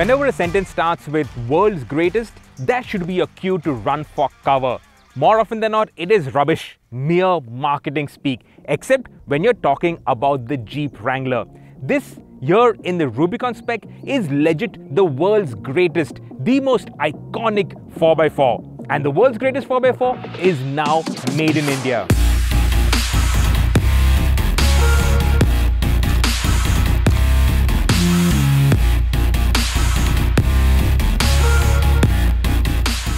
Whenever a sentence starts with world's greatest, that should be a cue to run for cover. More often than not, it is rubbish, mere marketing speak, except when you're talking about the Jeep Wrangler. This here in the Rubicon spec is legit the world's greatest, the most iconic 4x4. And the world's greatest 4x4 is now made in India.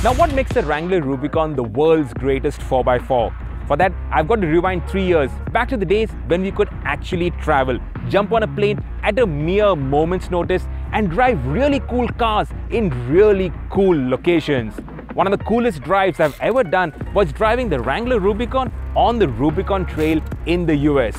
Now what makes the Wrangler Rubicon the world's greatest 4x4? For that, I've got to rewind three years, back to the days when we could actually travel, jump on a plane at a mere moment's notice and drive really cool cars in really cool locations. One of the coolest drives I've ever done was driving the Wrangler Rubicon on the Rubicon Trail in the US.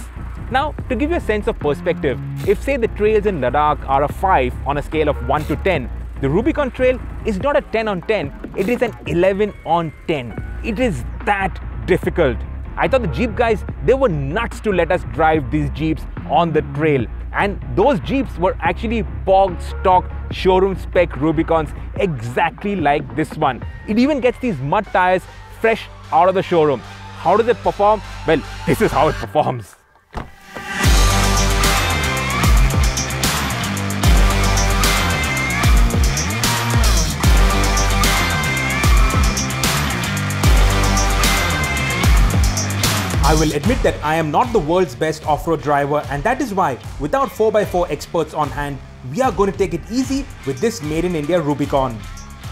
Now, to give you a sense of perspective, if say the trails in Ladakh are a 5 on a scale of 1 to 10, the Rubicon Trail is not a 10 on 10, it is an 11 on 10. It is that difficult. I thought the Jeep guys, they were nuts to let us drive these Jeeps on the trail. And those Jeeps were actually bog stock showroom spec Rubicons exactly like this one. It even gets these mud tires fresh out of the showroom. How does it perform? Well, this is how it performs. I will admit that I am not the world's best off-road driver and that is why, without 4x4 experts on hand, we are going to take it easy with this made in India Rubicon.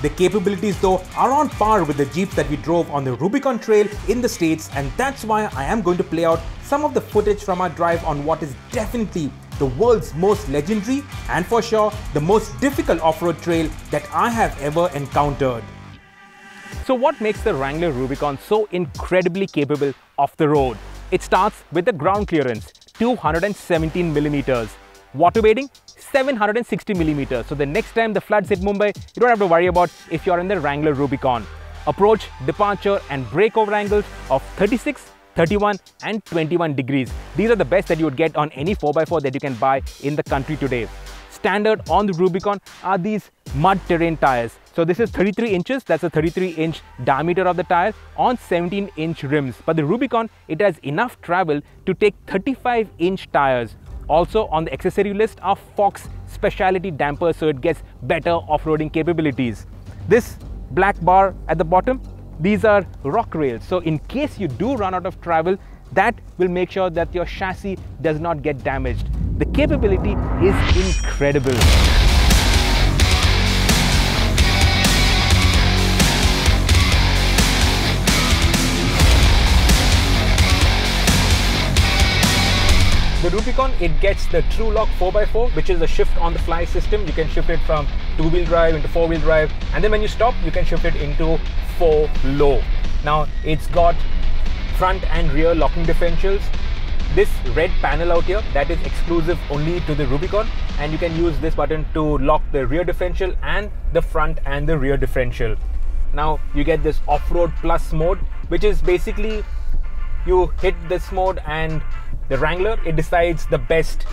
The capabilities though are on par with the Jeeps that we drove on the Rubicon Trail in the States and that's why I am going to play out some of the footage from our drive on what is definitely the world's most legendary and for sure the most difficult off-road trail that I have ever encountered. So what makes the Wrangler Rubicon so incredibly capable off the road? It starts with the ground clearance, 217 millimeters. Water wading, 760 millimeters. So the next time the floods hit Mumbai, you don't have to worry about if you're in the Wrangler Rubicon. Approach, departure and breakover angles of 36, 31 and 21 degrees. These are the best that you would get on any 4x4 that you can buy in the country today. Standard on the Rubicon are these mud terrain tires. So this is 33 inches, that's a 33 inch diameter of the tire on 17 inch rims. But the Rubicon, it has enough travel to take 35 inch tires. Also on the accessory list are Fox specialty dampers so it gets better off-roading capabilities. This black bar at the bottom, these are rock rails. So in case you do run out of travel, that will make sure that your chassis does not get damaged. The capability is incredible. The Rubicon, it gets the Tru-Lok 4x4, which is a shift on the fly system. You can shift it from two-wheel drive into four-wheel drive. And then when you stop, you can shift it into four low. Now, it's got front and rear locking differentials. This red panel out here, that is exclusive only to the Rubicon. And you can use this button to lock the rear differential and the front and the rear differential. Now, you get this off-road plus mode, which is basically you hit this mode and the Wrangler, it decides the best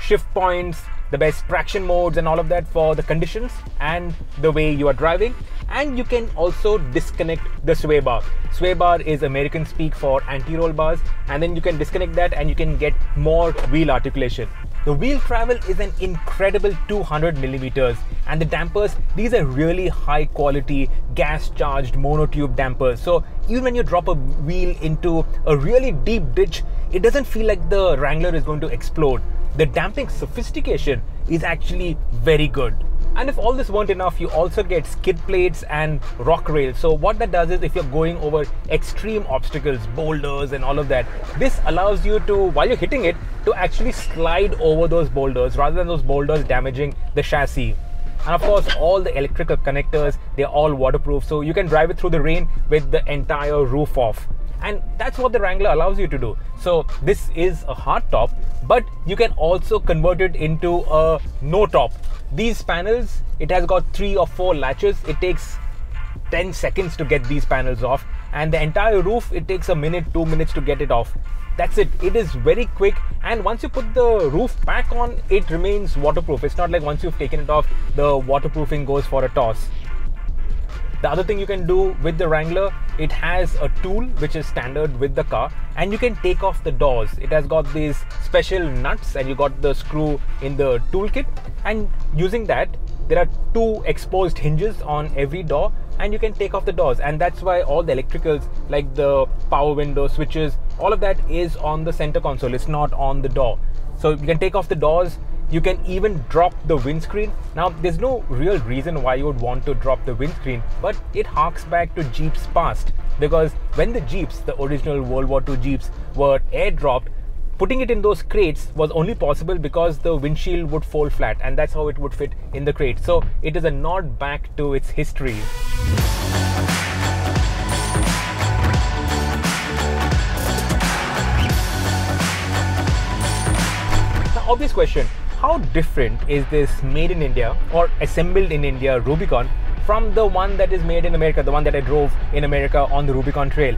shift points, the best traction modes and all of that for the conditions and the way you are driving. And you can also disconnect the sway bar. Sway bar is American speak for anti-roll bars and then you can disconnect that and you can get more wheel articulation. The wheel travel is an incredible 200 millimeters and the dampers, these are really high quality gas charged monotube dampers. So even when you drop a wheel into a really deep ditch, it doesn't feel like the Wrangler is going to explode. The damping sophistication is actually very good. And if all this weren't enough, you also get skid plates and rock rails. So what that does is if you're going over extreme obstacles, boulders and all of that, this allows you to, while you're hitting it, to actually slide over those boulders rather than those boulders damaging the chassis. And of course, all the electrical connectors, they're all waterproof. So you can drive it through the rain with the entire roof off and that's what the Wrangler allows you to do. So this is a hard top, but you can also convert it into a no top. These panels, it has got three or four latches. It takes 10 seconds to get these panels off and the entire roof it takes a minute, two minutes to get it off. That's it. It is very quick, and once you put the roof back on, it remains waterproof. It's not like once you've taken it off, the waterproofing goes for a toss. The other thing you can do with the Wrangler, it has a tool which is standard with the car and you can take off the doors. It has got these special nuts and you got the screw in the toolkit. And using that there are two exposed hinges on every door and you can take off the doors. And that's why all the electricals like the power window switches all of that is on the center console. It's not on the door. So you can take off the doors you can even drop the windscreen. Now, there's no real reason why you would want to drop the windscreen, but it harks back to Jeep's past because when the Jeeps, the original World War II Jeeps, were airdropped, putting it in those crates was only possible because the windshield would fall flat and that's how it would fit in the crate. So, it is a nod back to its history. Obvious question how different is this made in India or assembled in India Rubicon from the one that is made in America, the one that I drove in America on the Rubicon Trail?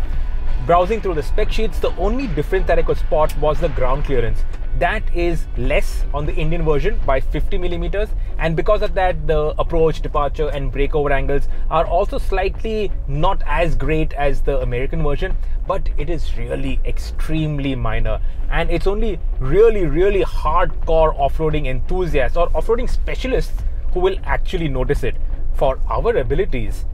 Browsing through the spec sheets, the only difference that I could spot was the ground clearance that is less on the Indian version by 50 millimeters, and because of that, the approach, departure, and breakover angles are also slightly not as great as the American version, but it is really extremely minor, and it's only really, really hardcore off-roading enthusiasts or off-roading specialists who will actually notice it. For our abilities,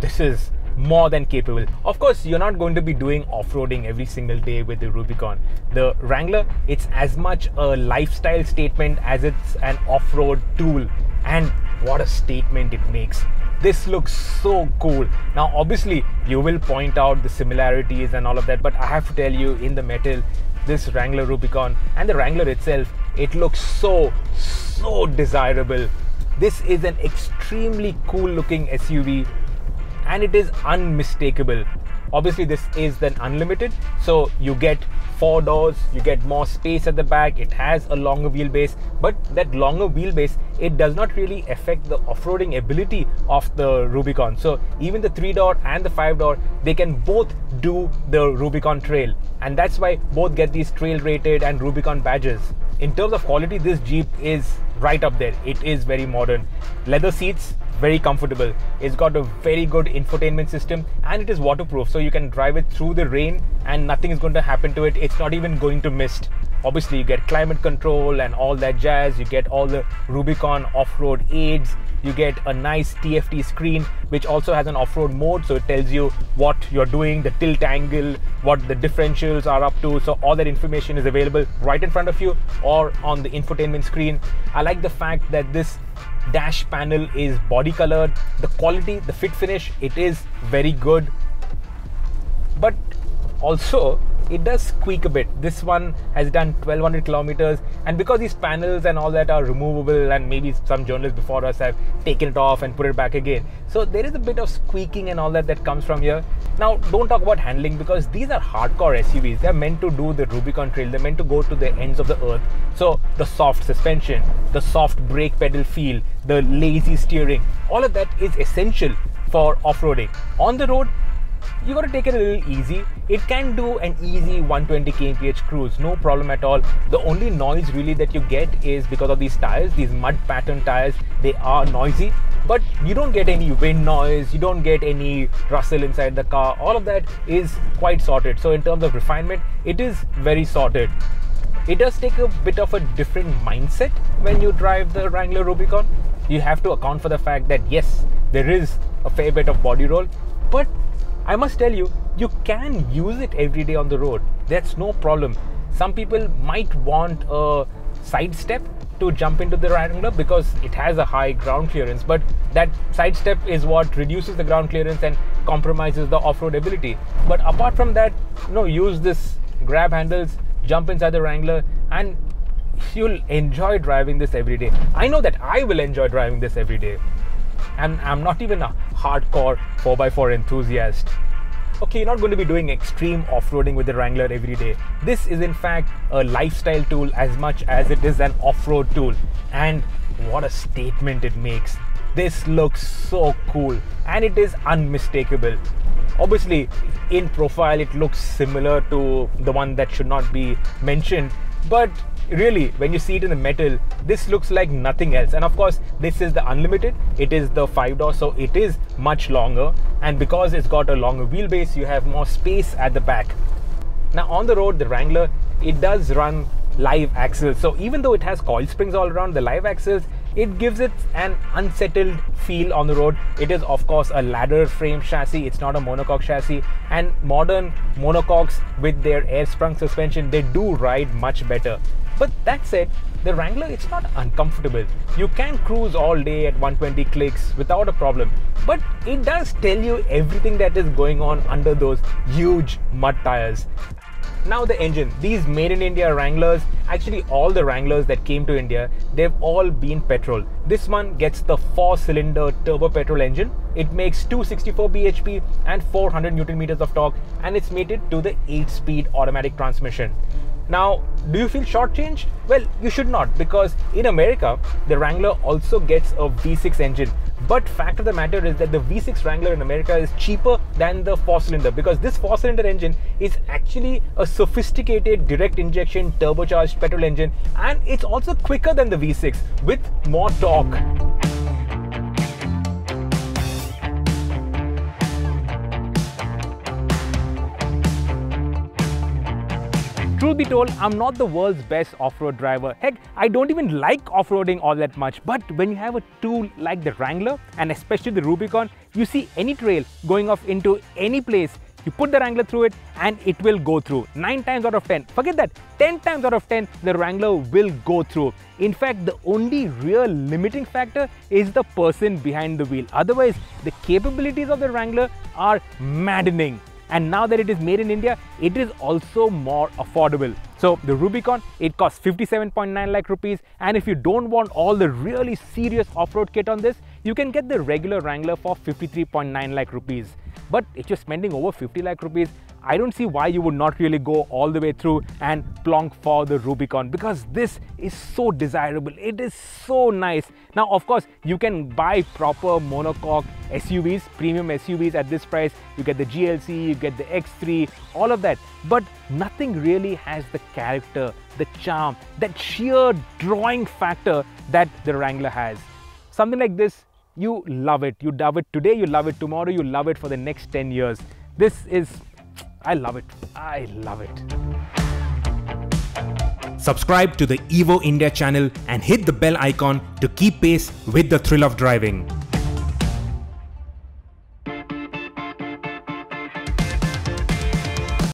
this is more than capable. Of course, you're not going to be doing off-roading every single day with the Rubicon. The Wrangler, it's as much a lifestyle statement as it's an off-road tool. And what a statement it makes. This looks so cool. Now, obviously, you will point out the similarities and all of that, but I have to tell you, in the metal, this Wrangler Rubicon and the Wrangler itself, it looks so, so desirable. This is an extremely cool looking SUV and it is unmistakable. Obviously, this is then unlimited, so you get four doors, you get more space at the back, it has a longer wheelbase, but that longer wheelbase it does not really affect the off-roading ability of the Rubicon. So even the three door and the five door, they can both do the Rubicon Trail, and that's why both get these trail rated and Rubicon badges. In terms of quality, this Jeep is right up there. It is very modern. Leather seats, very comfortable. It's got a very good infotainment system and it is waterproof so you can drive it through the rain and nothing is going to happen to it. It's not even going to mist. Obviously, you get climate control and all that jazz. You get all the Rubicon off road aids. You get a nice TFT screen, which also has an off road mode. So it tells you what you're doing, the tilt angle, what the differentials are up to. So all that information is available right in front of you or on the infotainment screen. I like the fact that this dash panel is body colored the quality the fit finish it is very good but also it does squeak a bit. This one has done 1200 kilometers, and because these panels and all that are removable, and maybe some journalists before us have taken it off and put it back again, so there is a bit of squeaking and all that that comes from here. Now, don't talk about handling because these are hardcore SUVs. They're meant to do the Rubicon Trail, they're meant to go to the ends of the earth. So, the soft suspension, the soft brake pedal feel, the lazy steering, all of that is essential for off roading. On the road, you got to take it a little easy. It can do an easy 120 kmph cruise, no problem at all. The only noise really that you get is because of these tires, these mud pattern tires. They are noisy, but you don't get any wind noise, you don't get any rustle inside the car. All of that is quite sorted. So in terms of refinement, it is very sorted. It does take a bit of a different mindset when you drive the Wrangler Rubicon. You have to account for the fact that yes, there is a fair bit of body roll, but I must tell you, you can use it every day on the road. That's no problem. Some people might want a side step to jump into the Wrangler because it has a high ground clearance, but that side step is what reduces the ground clearance and compromises the off-road ability. But apart from that, you know, use this grab handles, jump inside the Wrangler, and you'll enjoy driving this every day. I know that I will enjoy driving this every day and I'm not even a hardcore 4x4 enthusiast. Okay, you're not going to be doing extreme off roading with the Wrangler every day. This is, in fact, a lifestyle tool as much as it is an off road tool. And what a statement it makes! This looks so cool and it is unmistakable. Obviously, in profile, it looks similar to the one that should not be mentioned, but really when you see it in the metal this looks like nothing else and of course this is the unlimited it is the five door so it is much longer and because it's got a longer wheelbase you have more space at the back now on the road the wrangler it does run live axles so even though it has coil springs all around the live axles it gives it an unsettled feel on the road. It is, of course, a ladder frame chassis, it's not a monocoque chassis. And modern monocoques with their air sprung suspension, they do ride much better. But that said, the Wrangler it's not uncomfortable. You can cruise all day at 120 clicks without a problem. But it does tell you everything that is going on under those huge mud tires. Now the engine, these made in India Wranglers, actually all the Wranglers that came to India, they've all been petrol. This one gets the 4-cylinder turbo petrol engine. It makes 264 bhp and 400 newton meters of torque and it's mated to the 8-speed automatic transmission. Now, do you feel shortchanged? Well, you should not because in America, the Wrangler also gets a V6 engine. But fact of the matter is that the V6 Wrangler in America is cheaper than the four cylinder because this four cylinder engine is actually a sophisticated direct injection turbocharged petrol engine and it's also quicker than the V6 with more torque. Truth be told, I'm not the world's best off-road driver. Heck, I don't even like off-roading all that much. But when you have a tool like the Wrangler and especially the Rubicon, you see any trail going off into any place, you put the Wrangler through it and it will go through. 9 times out of 10. Forget that. 10 times out of 10, the Wrangler will go through. In fact, the only real limiting factor is the person behind the wheel. Otherwise, the capabilities of the Wrangler are maddening and now that it is made in India, it is also more affordable. So the Rubicon, it costs 57.9 lakh rupees and if you don't want all the really serious off-road kit on this, you can get the regular Wrangler for 53.9 lakh rupees. But if you're spending over 50 lakh rupees, I don't see why you would not really go all the way through and plonk for the Rubicon because this is so desirable. It is so nice. Now, of course, you can buy proper monocoque SUVs, premium SUVs at this price. You get the GLC, you get the X3, all of that. But nothing really has the character, the charm, that sheer drawing factor that the Wrangler has. Something like this, you love it. You love it today, you love it tomorrow, you love it for the next 10 years. This is I love it. I love it. Subscribe to the Evo India channel and hit the bell icon to keep pace with the thrill of driving.